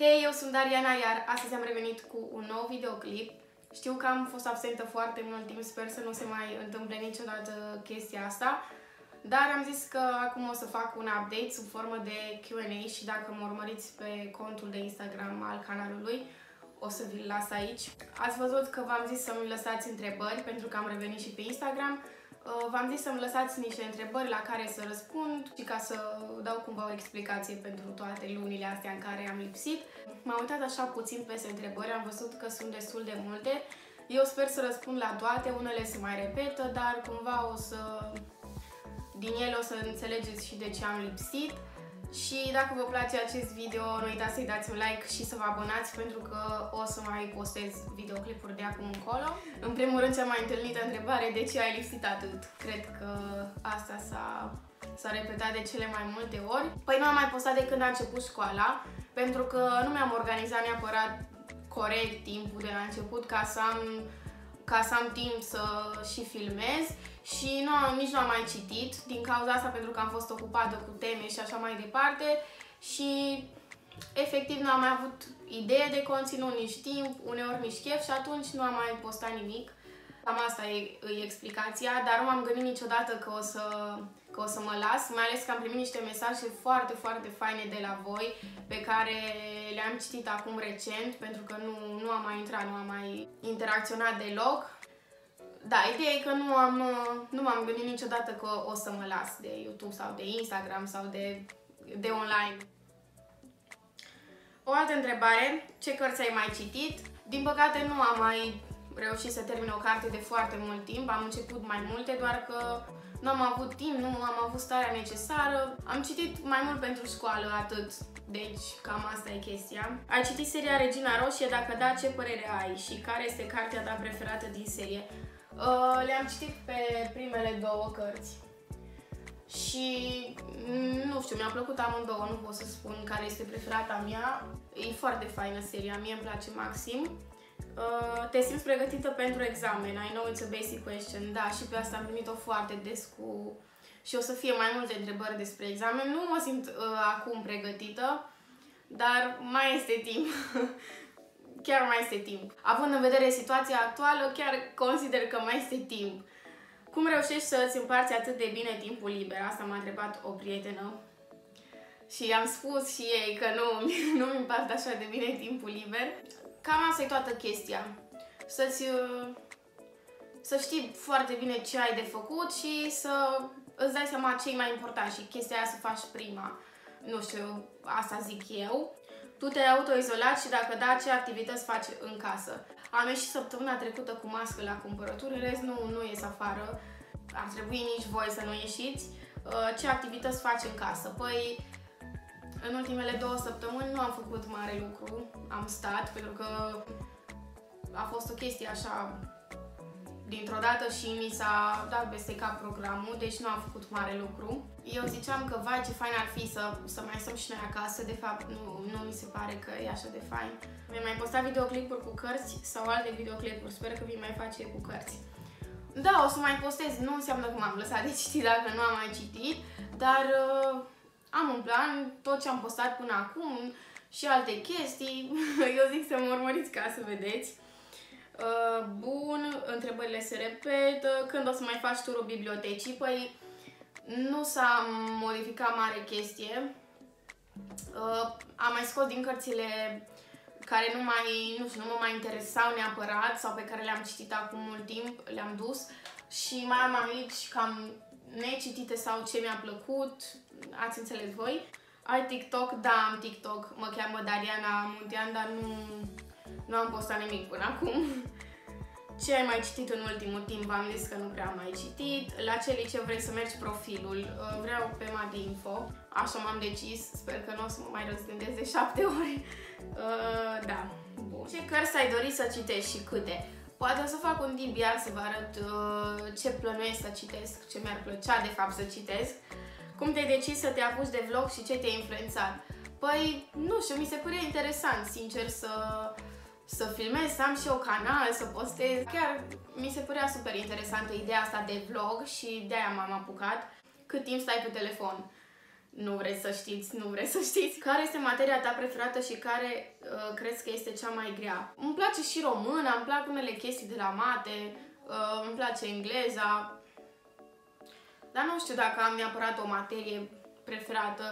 Hei, eu sunt Dariana, iar astăzi am revenit cu un nou videoclip. Știu că am fost absentă foarte mult timp, sper să nu se mai întâmple niciodată chestia asta. Dar am zis că acum o să fac un update sub formă de Q&A și dacă mă urmăriți pe contul de Instagram al canalului, o să vi-l las aici. Ați văzut că v-am zis să-mi lăsați întrebări pentru că am revenit și pe Instagram. Uh, v-am zis să-mi lăsați niște întrebări la care să răspund și ca să dau cumva o explicație pentru toate lunile astea în care am lipsit. M-am uitat așa puțin peste întrebări, am văzut că sunt destul de multe. Eu sper să răspund la toate, unele se mai repetă, dar cumva o să... din ele o să înțelegeți și de ce am lipsit. Și dacă vă place acest video, nu uitați să-i dați un like și să vă abonați pentru că o să mai postez videoclipuri de acum încolo. În primul rând, cea mai întâlnită întrebare, de ce ai lipsit atât? Cred că asta s-a s-a repetat de cele mai multe ori. Păi nu am mai postat de când a început școala, pentru că nu mi-am organizat neapărat corect timpul de la început ca să am, ca să am timp să și filmez și nu, nici nu am mai citit din cauza asta pentru că am fost ocupată cu teme și așa mai departe și efectiv nu am mai avut idee de conținut, nici timp, uneori nici șchef și atunci nu am mai postat nimic. Cam asta e, e explicația, dar nu m-am gândit niciodată că o, să, că o să mă las, mai ales că am primit niște mesaje foarte, foarte faine de la voi, pe care le-am citit acum recent, pentru că nu, nu am mai intrat, nu am mai interacționat deloc. Da, ideea e că nu am, nu m-am gândit niciodată că o să mă las de YouTube sau de Instagram sau de, de online. O altă întrebare, ce cărți ai mai citit? Din păcate nu am mai reușit să termin o carte de foarte mult timp, am început mai multe, doar că nu am avut timp, nu am avut starea necesară. Am citit mai mult pentru școală, atât. Deci, cam asta e chestia. Ai citit seria Regina Roșie? Dacă da, ce părere ai? Și care este cartea ta preferată din serie? Uh, le-am citit pe primele două cărți. Și nu știu, mi-a plăcut amândouă, nu pot să spun care este preferata mea. E foarte faină seria, mie îmi place maxim. Uh, te simți pregătită pentru examen. I know it's a basic question. Da, și pe asta am primit-o foarte des cu... Și o să fie mai multe întrebări despre examen. Nu mă simt uh, acum pregătită, dar mai este timp. chiar mai este timp. Având în vedere situația actuală, chiar consider că mai este timp. Cum reușești să îți împarți atât de bine timpul liber? Asta m-a întrebat o prietenă. Și am spus și ei că nu, nu-mi împart așa de bine timpul liber. Cam asta e toată chestia. Să-ți să știi foarte bine ce ai de făcut și să îți dai seama ce e mai important și chestia aia să faci prima. Nu știu, asta zic eu. Tu te-ai autoizolat și dacă da, ce activități faci în casă? Am ieșit săptămâna trecută cu mască la cumpărături, în rest nu, nu ies afară. Ar trebui nici voi să nu ieșiți. Uh, ce activități faci în casă? Păi, în ultimele două săptămâni nu am făcut mare lucru, am stat pentru că a fost o chestie așa dintr-o dată și mi s-a dat peste cap programul, deci nu am făcut mare lucru. Eu ziceam că, vai, ce fain ar fi să, să mai stăm și noi acasă, de fapt nu, nu mi se pare că e așa de fain. Mi-am mai postat videoclipuri cu cărți sau alte videoclipuri, sper că vi mai face cu cărți. Da, o să mai postez, nu înseamnă că m-am lăsat de citit dacă nu am mai citit, dar uh, am un plan, tot ce am postat până acum și alte chestii, eu zic să mă urmăriți ca să vedeți. Uh, bun, întrebările se repetă. Când o să mai faci turul bibliotecii? Păi nu s-a modificat mare chestie. Uh, am mai scos din cărțile care nu mai, nu știu, nu mă mai interesau neapărat sau pe care le-am citit acum mult timp, le-am dus și mai am aici cam necitite sau ce mi-a plăcut, ați înțeles voi. Ai TikTok? Da, am TikTok, mă cheamă Dariana Muntean, dar nu, nu am postat nimic până acum. Ce ai mai citit în ultimul timp? V-am zis că nu prea am mai citit. La ce liceu vrei să mergi profilul? Uh, vreau pe Info. Așa m-am decis. Sper că nu o să mă mai răzgândesc de șapte ori. Uh, da. Bun. Ce cărți ai dorit să citești și câte? Poate o să fac un DBR să vă arăt uh, ce plănuiesc să citesc, ce mi-ar plăcea de fapt să citesc. Cum te-ai decis să te apuci de vlog și ce te-a influențat? Păi, nu știu, mi se părea interesant, sincer, să să filmez, să am și eu canal, să postez. Chiar mi se părea super interesantă ideea asta de vlog și de-aia m-am apucat. Cât timp stai pe telefon? nu vreți să știți, nu vreți să știți. Care este materia ta preferată și care uh, crezi că este cea mai grea? Îmi place și româna, îmi plac unele chestii de la mate, uh, îmi place engleza, dar nu știu dacă am neapărat o materie preferată.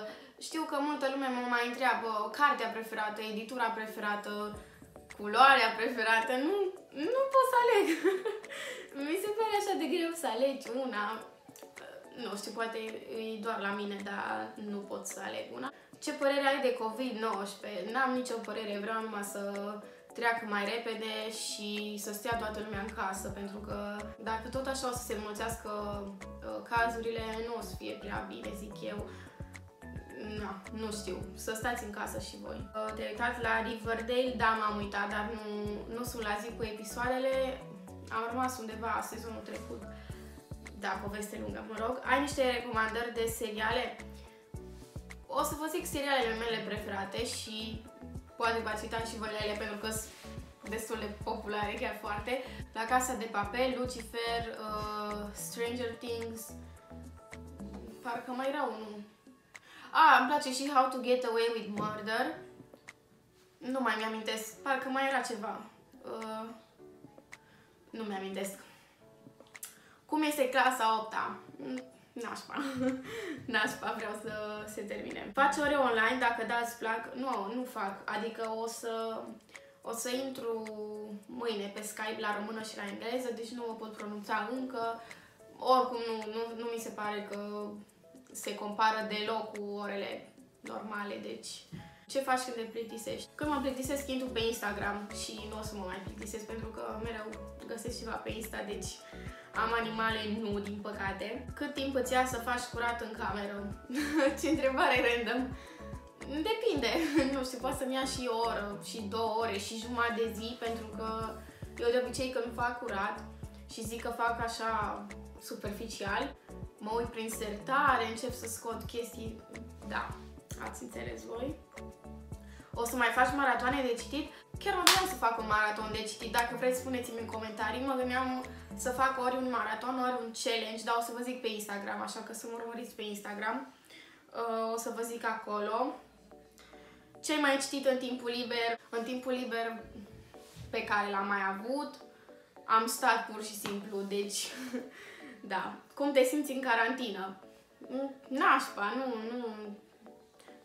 Știu că multă lume mă mai întreabă cartea preferată, editura preferată, culoarea preferată. Nu, nu pot să aleg. Mi se pare așa de greu să alegi una. Nu știu, poate e doar la mine, dar nu pot să aleg una. Ce părere ai de COVID-19? N-am nicio părere, vreau numai să treacă mai repede și să stea toată lumea în casă, pentru că dacă tot așa o să se mulțească uh, cazurile, nu o să fie prea bine, zic eu. Na, nu știu, să stați în casă și voi. Uh, te-ai uitat la Riverdale? Da, m-am uitat, dar nu, nu sunt la zi cu episoadele. Am rămas undeva sezonul trecut. Da, poveste lungă, mă rog. Ai niște recomandări de seriale? O să vă zic serialele mele preferate și poate v-ați uitat și voi la ele pentru că sunt destul de populare, chiar foarte. La Casa de Papel, Lucifer, uh, Stranger Things, parcă mai era unul. Ah, îmi place și How to Get Away with Murder. Nu mai mi-amintesc, parcă mai era ceva. Uh, nu mi-amintesc. Cum este clasa 8 -a? Nașpa. Nașpa vreau să se termine. Faci ore online dacă da îți plac? Nu, nu fac. Adică o să, o să intru mâine pe Skype la română și la engleză, deci nu o pot pronunța încă. Oricum nu, nu, nu mi se pare că se compară deloc cu orele normale, deci ce faci când te plictisești? Când mă plictisesc, intru pe Instagram și nu o să mă mai plictisesc pentru că mereu găsesc ceva pe Insta, deci am animale nu, din păcate. Cât timp îți ia să faci curat în cameră? Ce întrebare random. Depinde, nu știu, poate să-mi ia și o oră, și două ore, și jumătate de zi, pentru că eu de obicei când fac curat și zic că fac așa superficial, mă uit prin sertare, încep să scot chestii, da, ați înțeles voi. O să mai faci maratoane de citit? Chiar mă vreau să fac un maraton de citit. Dacă vreți, spuneți-mi în comentarii. Mă gândeam să fac ori un maraton, ori un challenge, dar o să vă zic pe Instagram, așa că să mă urmăriți pe Instagram. Uh, o să vă zic acolo. Ce ai mai citit în timpul liber? În timpul liber pe care l-am mai avut, am stat pur și simplu, deci, da. Cum te simți în carantină? Nașpa, nu, nu,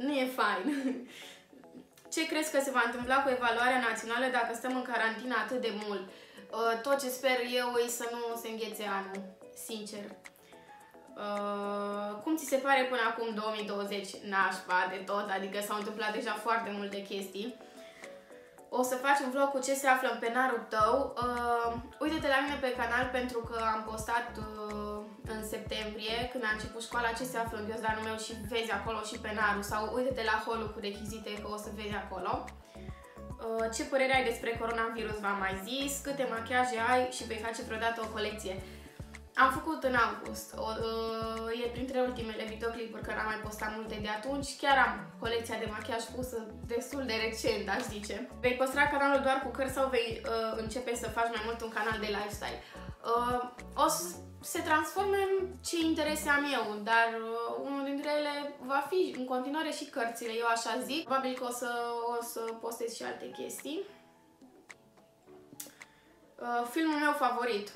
nu e fain. Ce crezi că se va întâmpla cu evaluarea națională dacă stăm în carantină atât de mult? Uh, tot ce sper eu e să nu se înghețe anul, sincer. Uh, cum ți se pare până acum 2020? Nașpa de tot, adică s-au întâmplat deja foarte multe chestii. O să faci un vlog cu ce se află în penarul tău. Uh, uite-te la mine pe canal pentru că am postat uh, în septembrie, când a început școala, ce se află în ghiozdanul meu și vezi acolo și penarul. Sau uite-te la holul cu rechizite că o să vezi acolo. Uh, ce părere ai despre coronavirus, v-am mai zis, câte machiaje ai și vei face vreodată o colecție. Am făcut în august, o, uh, e printre ultimele videoclipuri care am mai postat multe de atunci. Chiar am colecția de machiaj pusă destul de recent, aș zice. Vei păstra canalul doar cu cărți sau vei uh, începe să faci mai mult un canal de lifestyle? Uh, o să se transforme în ce interese am eu, dar uh, unul dintre ele va fi în continuare și cărțile, eu așa zic. Probabil că o să, o să postez și alte chestii. Uh, filmul meu favorit.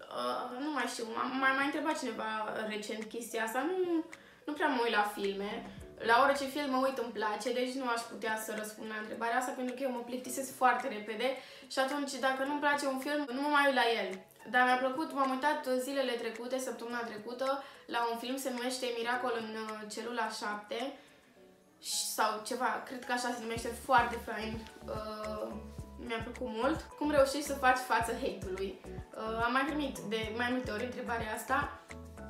Uh, nu mai știu, mai mai întrebat cineva recent chestia asta. Nu, nu prea mă uit la filme. La orice film mă uit îmi place, deci nu aș putea să răspund la întrebarea asta pentru că eu mă plictisesc foarte repede și atunci dacă nu-mi place un film, nu mă mai uit la el. Dar mi-a plăcut, m-am uitat zilele trecute, săptămâna trecută, la un film, se numește Miracol în uh, celula 7 sau ceva, cred că așa se numește, foarte fain. Uh, mi-a plăcut mult. Cum reușești să faci față hate-ului? Uh, am mai primit de mai multe ori întrebarea asta.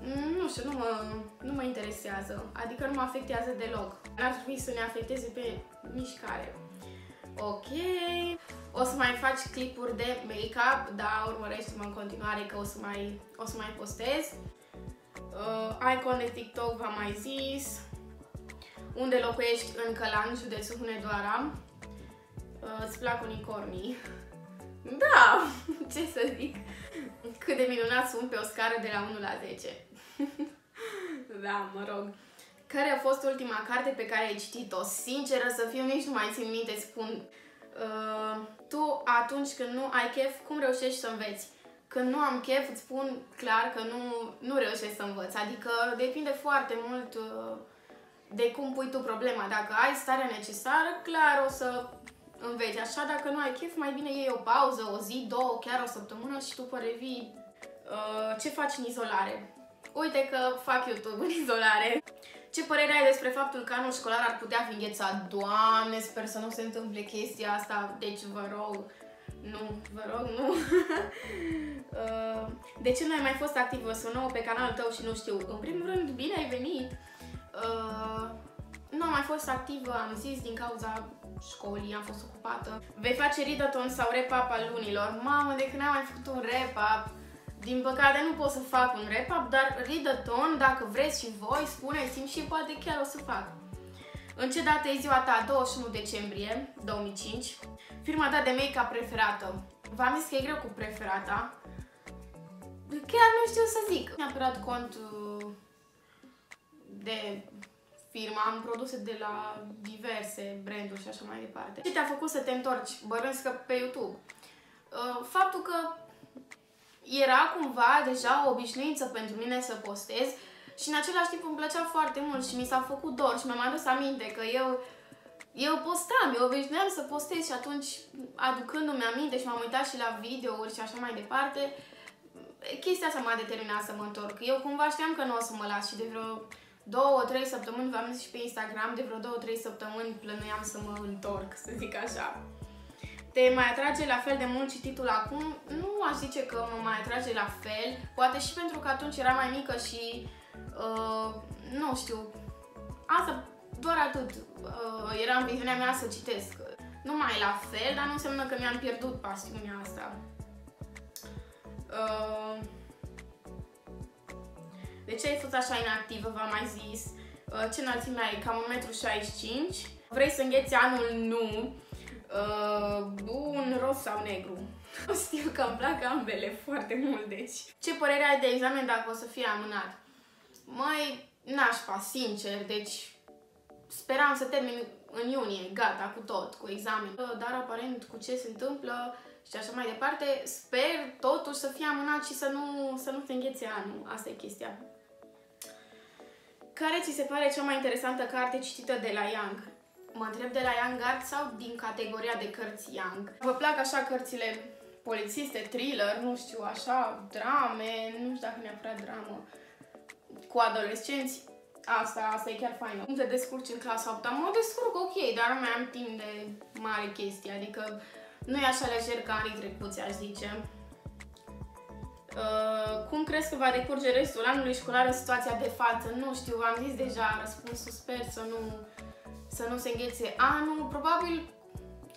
Mm, nu știu, nu mă, nu mă interesează, adică nu mă afectează deloc. N-ar trebui să ne afecteze pe mișcare. Ok, o să mai faci clipuri de make-up, da, urmărește-mă în continuare că o să mai, o să mai postez. Uh, icon de TikTok v-am mai zis. Unde locuiești în Călan, județul Hunedoara. Uh, îți plac unicornii? Da, ce să zic. Cât de minunat sunt pe o scară de la 1 la 10. da, mă rog. Care a fost ultima carte pe care ai citit-o? Sinceră să fiu, nici nu mai țin minte, spun. Uh, tu, atunci când nu ai chef, cum reușești să înveți? Când nu am chef, îți spun clar că nu, nu reușesc să învăț. Adică depinde foarte mult uh, de cum pui tu problema. Dacă ai starea necesară, clar o să înveți. Așa, dacă nu ai chef, mai bine iei o pauză, o zi, două, chiar o săptămână și după revii. Uh, ce faci în izolare? Uite că fac YouTube în izolare. Ce părere ai despre faptul că anul școlar ar putea fi înghețat? Doamne, sper să nu se întâmple chestia asta, deci vă rog, nu, vă rog, nu. Uh, de ce nu ai mai fost activă? Sunt nouă pe canalul tău și nu știu. În primul rând, bine ai venit. Uh, nu am mai fost activă, am zis, din cauza școlii, am fost ocupată. Vei face readathon sau rap-up al lunilor? Mamă, de când am mai făcut un rap-up, din păcate nu pot să fac un rap-up, dar readathon, dacă vreți și voi, spuneți-mi și poate chiar o să fac. În ce dată e ziua ta? 21 decembrie 2005. Firma ta de make-up preferată. V-am zis că e greu cu preferata. Chiar nu știu să zic. Neapărat cont uh, de firma, am produse de la diverse branduri și așa mai departe. Ce te-a făcut să te întorci? Bănuiesc că pe YouTube. Uh, faptul că era cumva deja o obișnuință pentru mine să postez și în același timp îmi plăcea foarte mult și mi s-a făcut dor și mi-am adus aminte că eu eu postam, eu obișnuiam să postez și atunci, aducându-mi aminte și m-am uitat și la videouri și așa mai departe, chestia asta m-a determinat să mă întorc. Eu cumva știam că nu o să mă las și de vreo două, trei săptămâni, v-am zis și pe Instagram, de vreo două, trei săptămâni plănuiam să mă întorc, să zic așa. Te mai atrage la fel de mult cititul acum? Nu aș zice că mă mai atrage la fel, poate și pentru că atunci era mai mică și uh, nu știu, asta doar atât. Uh, era în viziunea mea să citesc. Nu mai la fel, dar nu înseamnă că mi-am pierdut pasiunea asta. Uh, de ce ai fost așa inactivă, v-am mai zis? Uh, ce înălțime ai? Cam 1,65 m. Vrei să îngheți anul? Nu. Uh, bun, roz sau negru? Știu că îmi plac ambele foarte mult, deci. Ce părere ai de examen dacă o să fie amânat? Mai nașpa, sincer, deci speram să termin în iunie, gata, cu tot, cu examen. Dar aparent cu ce se întâmplă și așa mai departe, sper totuși să fie amânat și să nu, să nu se înghețe anul. Asta e chestia. Care ți se pare cea mai interesantă carte citită de la Young? Mă întreb de la Young Art sau din categoria de cărți Young? Vă plac așa cărțile polițiste, thriller, nu știu, așa, drame, nu știu dacă neapărat dramă, cu adolescenți? Asta, asta e chiar faină. Cum te descurci în clasa 8 Mă descurc ok, dar nu mai am timp de mare chestie, adică nu e așa lejer ca anii trecuți, aș zice. Uh, cum crezi că va decurge restul anului școlar în situația de față? Nu știu, am zis deja răspunsul, sper să nu, să nu se înghețe anul. Probabil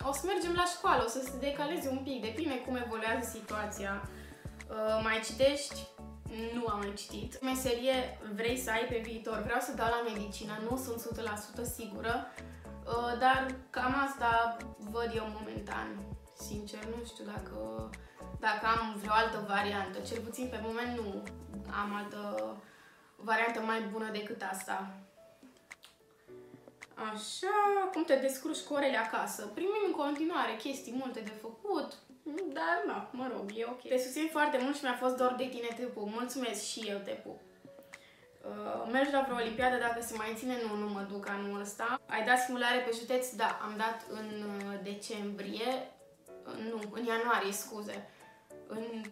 o să mergem la școală, o să se decaleze un pic, depinde cum evoluează situația. Uh, mai citești? Nu am mai citit. Meserie vrei să ai pe viitor? Vreau să dau la medicină, nu sunt 100% sigură, uh, dar cam asta văd eu momentan. Sincer, nu știu dacă, dacă am vreo altă variantă. Cel puțin pe moment nu am altă variantă mai bună decât asta. Așa, cum te descurci cu orele acasă? Primim în continuare chestii multe de făcut, dar, nu, mă rog, e ok. Te susțin foarte mult și mi-a fost dor de tine, Tepu. Mulțumesc și eu, Tepu. Uh, mergi la vreo olimpiadă, dacă se mai ține, nu, nu mă duc anul ăsta. Ai dat simulare pe județ? Da, am dat în uh, decembrie, uh, nu, în ianuarie, scuze. În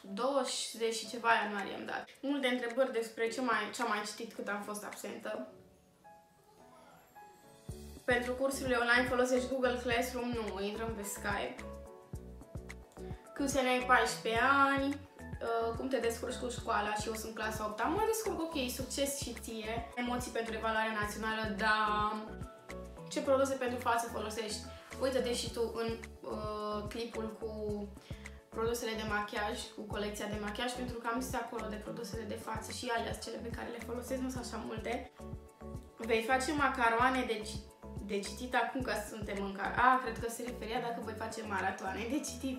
20 și ceva ianuarie am dat. Multe întrebări despre ce, mai, ce am mai citit cât am fost absentă. Pentru cursurile online folosești Google Classroom? Nu, intrăm pe Skype să ne ai 14 ani, uh, cum te descurci cu școala și eu sunt clasa 8 mă descurc ok, succes și ție. Emoții pentru evaluarea națională, da. Ce produse pentru față folosești? Uite-te și tu în uh, clipul cu produsele de machiaj, cu colecția de machiaj, pentru că am zis acolo de produsele de față și alias cele pe care le folosesc, nu sunt așa multe. Vei face macaroane de, de citit acum că suntem în car. A, cred că se referia dacă voi face maratoane de citit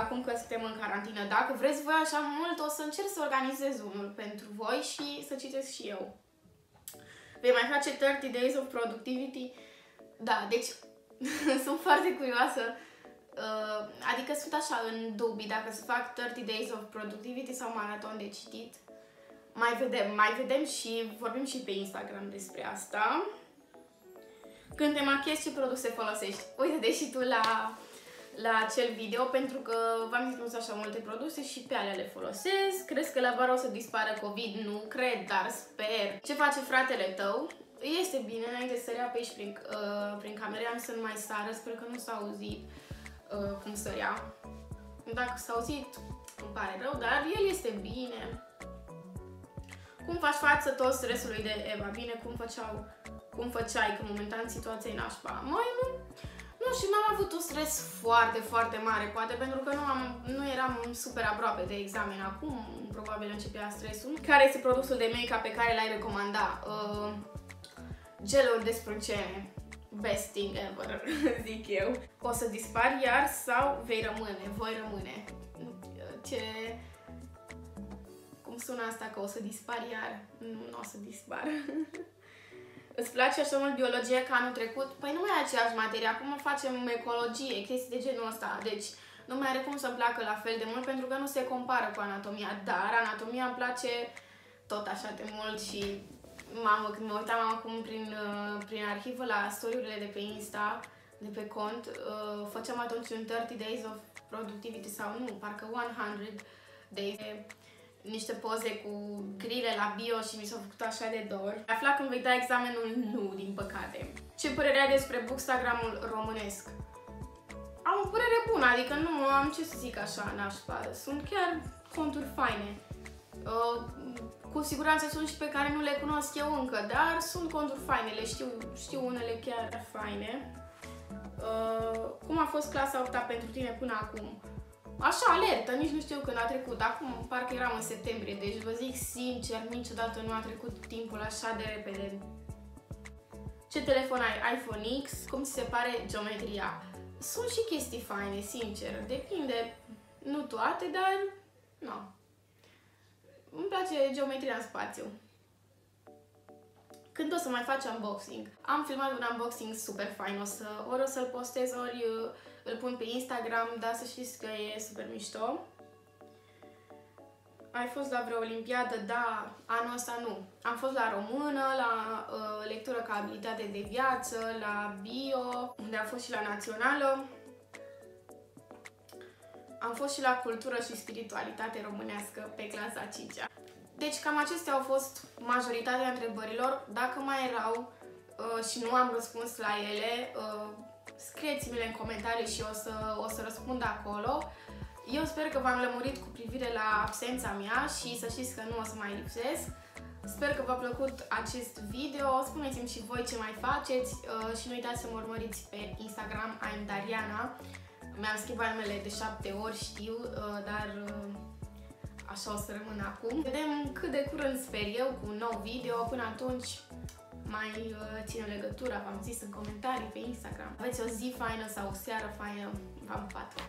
acum că suntem în carantină. Dacă vreți voi așa mult, o să încerc să organizez unul pentru voi și să citesc și eu. Vei mai face 30 Days of Productivity? Da, deci sunt foarte curioasă. Uh, adică sunt așa în dubii dacă să fac 30 Days of Productivity sau maraton de citit. Mai vedem, mai vedem și vorbim și pe Instagram despre asta. Când te machiezi, ce produse folosești? Uite-te și tu la, la acel video, pentru că v-am zis așa multe produse și pe alea le folosesc. Crezi că la vară o să dispară COVID? Nu cred, dar sper. Ce face fratele tău? Este bine, înainte să rea pe aici prin, uh, prin cameră, am să nu mai sară, sper că nu s-a auzit uh, cum sărea. Dacă s-a auzit, îmi pare rău, dar el este bine. Cum faci față tot stresului de Eva? Bine, cum făceau, cum făceai când momentan situația e nașpa? Mai nu, nu și n-am avut un stres foarte, foarte mare, poate pentru că nu, am, nu eram super aproape de examen. Acum probabil începea stresul. Care este produsul de make-up pe care l-ai recomanda? Uh, gelul de sprâncene. Best thing ever, zic eu. O să dispar iar sau vei rămâne? Voi rămâne. Ce... Cum sună asta că o să dispar iar? Nu, nu o să dispar. Îți place așa mult biologie ca anul trecut? Păi nu mai e aceeași materie, acum facem ecologie, chestii de genul ăsta, deci nu mai are cum să-mi placă la fel de mult pentru că nu se compară cu anatomia, dar anatomia îmi place tot așa de mult și mamă, când mă uitam acum prin, uh, prin arhivă la storiurile de pe Insta, de pe cont, uh, făceam atunci un 30 Days of Productivity sau nu, parcă 100 Days niște poze cu grile la bio și mi s-au făcut așa de dor. Afla când vei da examenul, nu, din păcate. Ce părere ai despre Bookstagramul românesc? Am o părere bună, adică nu am ce să zic așa nașpa. Sunt chiar conturi faine. Uh, cu siguranță sunt și pe care nu le cunosc eu încă, dar sunt conturi faine, le știu, știu unele chiar faine. Uh, cum a fost clasa 8 pentru tine până acum? Așa, alertă, nici nu știu când a trecut. Acum parcă eram în septembrie, deci vă zic sincer, niciodată nu a trecut timpul așa de repede. Ce telefon ai? iPhone X? Cum ți se pare geometria? Sunt și chestii faine, sincer. Depinde, nu toate, dar nu. Îmi place geometria în spațiu. Când o să mai faci unboxing? Am filmat un unboxing super fain, o să, ori o să-l postez, ori uh, îl pun pe Instagram, dar să știți că e super mișto. Ai fost la vreo olimpiadă? Da, anul ăsta nu. Am fost la română, la uh, lectură ca abilitate de viață, la bio, unde am fost și la națională. Am fost și la cultură și spiritualitate românească pe clasa 5 -a. Deci cam acestea au fost majoritatea întrebărilor. Dacă mai erau uh, și nu am răspuns la ele, uh, scrieți-mi-le în comentarii și o să, o să răspund acolo. Eu sper că v-am lămurit cu privire la absența mea și să știți că nu o să mai lipsesc. Sper că v-a plăcut acest video, spuneți-mi și voi ce mai faceți uh, și nu uitați să mă urmăriți pe Instagram, I'm Dariana. Mi-am schimbat numele de șapte ori, știu, uh, dar uh, așa o să rămân acum. Vedem cât de curând sper eu cu un nou video, până atunci mai uh, țin legătura, v-am zis în comentarii pe Instagram. Aveți o zi faină sau o seară faină, v-am pupat!